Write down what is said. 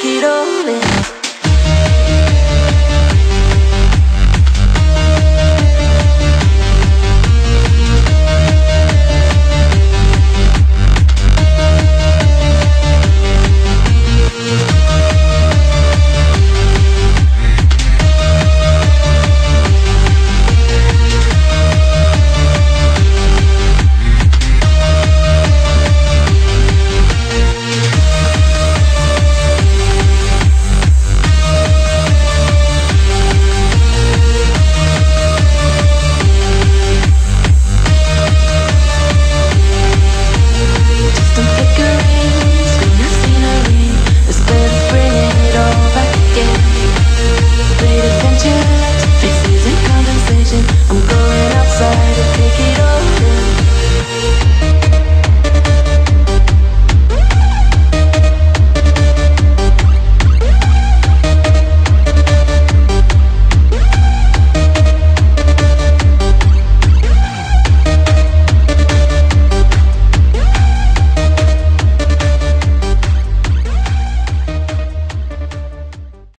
take it all in.